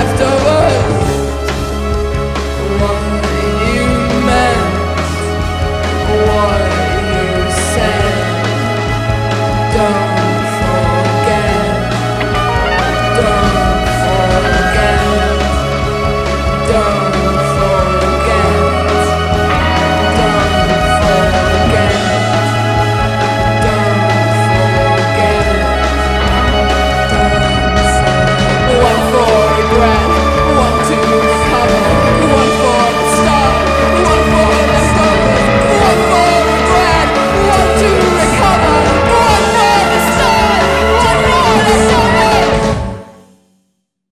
left of us you meant you Don't forget. Don't forget. Don't